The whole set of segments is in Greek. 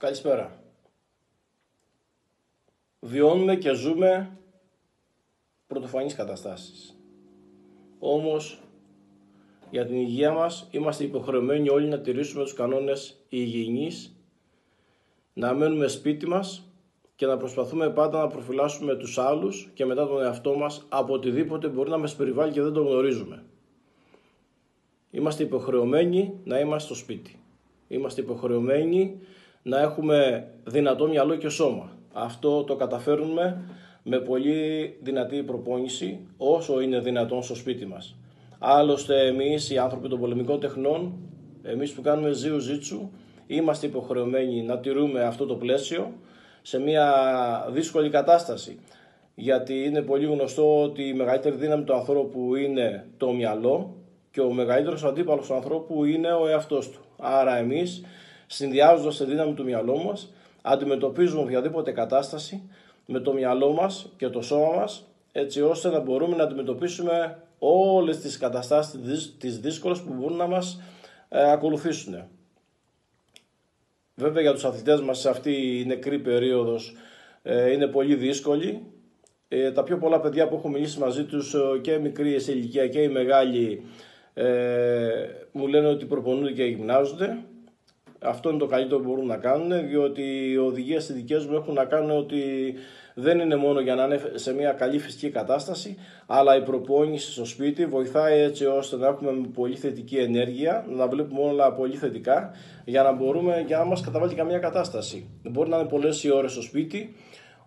Καλησπέρα. Βιώνουμε και ζούμε πρωτοφανείς καταστάσεις. Όμως, για την υγεία μας είμαστε υποχρεωμένοι όλοι να τηρήσουμε τους κανόνες υγιεινής, να μένουμε σπίτι μας και να προσπαθούμε πάντα να προφυλάσσουμε τους άλλους και μετά τον εαυτό μας από οτιδήποτε μπορεί να μας περιβάλλει και δεν το γνωρίζουμε. Είμαστε υποχρεωμένοι να είμαστε στο σπίτι. Είμαστε υποχρεωμένοι να έχουμε δυνατό μυαλό και σώμα. Αυτό το καταφέρνουμε με πολύ δυνατή προπόνηση όσο είναι δυνατόν στο σπίτι μας. Άλλωστε εμείς οι άνθρωποι των πολεμικών τεχνών, εμείς που κάνουμε ζίου ζήτσου, είμαστε υποχρεωμένοι να τηρούμε αυτό το πλαίσιο σε μια δύσκολη κατάσταση. Γιατί είναι πολύ γνωστό ότι η μεγαλύτερη δύναμη του ανθρώπου είναι το μυαλό και ο μεγαλύτερος αντίπαλος του ανθρώπου είναι ο εαυτός του. Άρα εμείς συνδυάζοντας τη δύναμη του μυαλό μας αντιμετωπίζουμε οποιαδήποτε κατάσταση με το μυαλό μας και το σώμα μας έτσι ώστε να μπορούμε να αντιμετωπίσουμε όλες τις καταστάσεις τις δύσκολες που μπορούν να μας ε, ακολουθήσουν. Βέβαια για τους αθλητές μας σε αυτή η νεκρή περίοδος ε, είναι πολύ δύσκολη. Ε, τα πιο πολλά παιδιά που έχω μιλήσει μαζί τους και μικροί σε ηλικία και οι μεγάλοι μου λένε ότι προπονούνται και γυμνάζονται. Αυτό είναι το καλύτερο που μπορούν να κάνουν, διότι οι οδηγίες οι δικές μου έχουν να κάνουν ότι δεν είναι μόνο για να είναι σε μια καλή φυσική κατάσταση, αλλά η προπόνηση στο σπίτι βοηθάει έτσι ώστε να έχουμε πολύ θετική ενέργεια, να βλέπουμε όλα πολύ θετικά, για να μπορούμε για να μας καταβάλει καμία κατάσταση. Μπορεί να είναι πολλές οι ώρες στο σπίτι,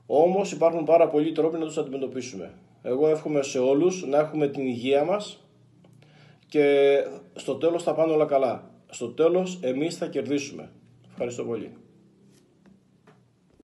όμως υπάρχουν πάρα πολλοί τρόποι να τους αντιμετωπίσουμε. Εγώ εύχομαι σε όλους να έχουμε την υγεία μας και στο τέλος θα πάνε όλα καλά στο τέλος εμείς θα κερδίσουμε. Ευχαριστώ πολύ.